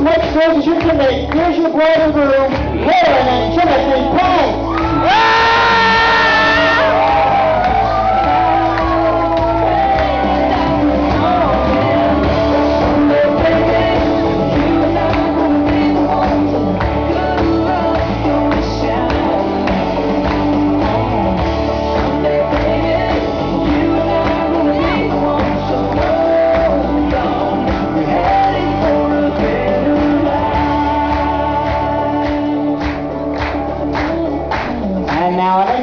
much noise as you can make. Here's your bride and groom. an hour.